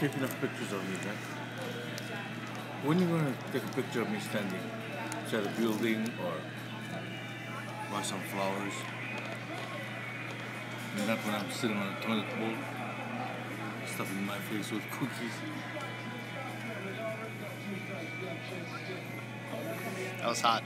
take enough pictures of me, man. When are you gonna take a picture of me standing inside a building or buy some flowers? And not when I'm sitting on a toilet bowl, stuffing my face with cookies. That was hot.